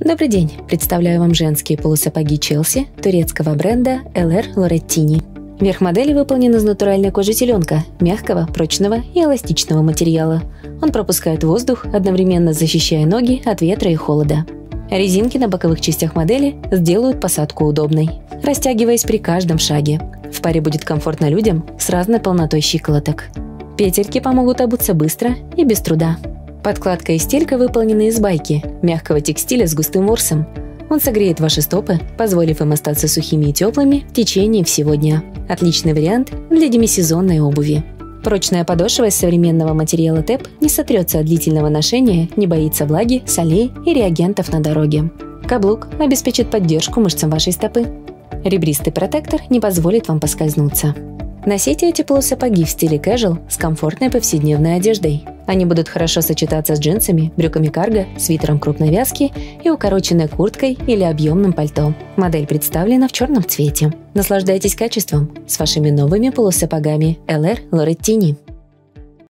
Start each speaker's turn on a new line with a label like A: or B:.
A: Добрый день! Представляю вам женские полусапоги Челси турецкого бренда LR Lorettini. Верх модели выполнен из натуральной кожи теленка, мягкого, прочного и эластичного материала. Он пропускает воздух, одновременно защищая ноги от ветра и холода. Резинки на боковых частях модели сделают посадку удобной, растягиваясь при каждом шаге. В паре будет комфортно людям с разной полнотой щиколоток. Петельки помогут обуться быстро и без труда. Подкладка и стелька выполнены из байки, мягкого текстиля с густым ворсом. Он согреет ваши стопы, позволив им остаться сухими и теплыми в течение всего дня. Отличный вариант для демисезонной обуви. Прочная подошва из современного материала ТЭП не сотрется от длительного ношения, не боится влаги, солей и реагентов на дороге. Каблук обеспечит поддержку мышцам вашей стопы. Ребристый протектор не позволит вам поскользнуться. Носите эти полусапоги в стиле casual с комфортной повседневной одеждой. Они будут хорошо сочетаться с джинсами, брюками карго, свитером крупной вязки и укороченной курткой или объемным пальто. Модель представлена в черном цвете. Наслаждайтесь качеством с вашими новыми полусапогами LR Lorettini.